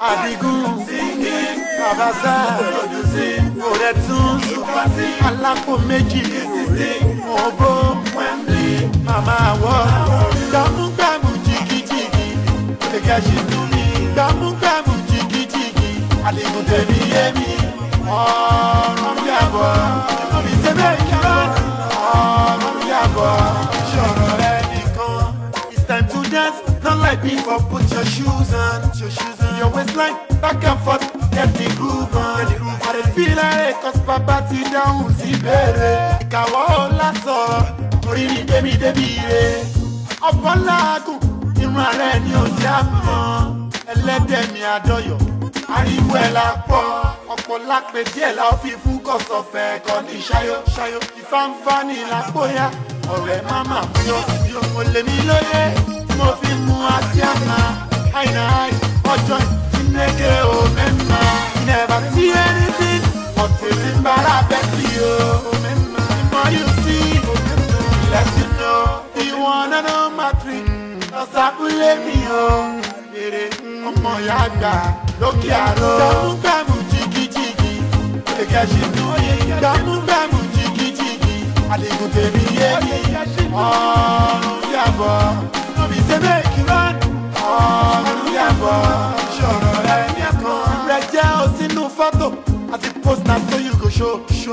Adigun Kabasa Oretun Alako méjì Obo Mama Awọ Gbàmúgbàmù jìgìjìgì Olùkẹ́ ṣe tún mi. Gbàmúgbàmù jìgìjìgì Àlejò tẹ̀lé yé mi. Ọ̀run yàgò. Ìṣẹ́bẹ̀ ìjọba. Ọ̀run yàgò. Ṣọ̀rọ̀ rẹ̀. Adidas, not like before. Put your shoes on, your shoes on. Your waistline, back and forth, get the groove on. Get the groove on. I feel like cause papa ti down see bere. Ikawo laso, orí mi débi débi re. Ọ̀pọ̀ laagun, irun ààrẹ ni ò já Ẹlẹ́dẹ̀ mi àdọ́yọ̀, ariwo ẹ̀ la pọ̀. Ọ̀pọ̀ lápè díẹ̀ la ó fi fún kọ̀sọ̀fẹ̀ kọ́ ní ṣáyó. Ṣáyó, ìfáǹfà ni làpóyá, ọ̀rẹ́ má má fúyọ́. Olèmí lóye mo fi mu asiama aina ai ọjọ chineke omemma you never see anything but it's in bara betty o omemma the more you see omemma the less you know you wanna know my trick lọ́sàkúlé mi o èrè ọmọ ìyá àgbà lókè àrò gbàmúgbàmù jìgìjìgì kẹ̀kẹ́ ṣìnú gbàmúgbàmù jìgìjìgì àlejò tèmi yé mi ọ̀run yàgò bọ́ ṣọ̀rọ̀ rẹ ní ẹ̀kan. rẹ jẹ́ o sínú fọ́tò àti post na so you go show show.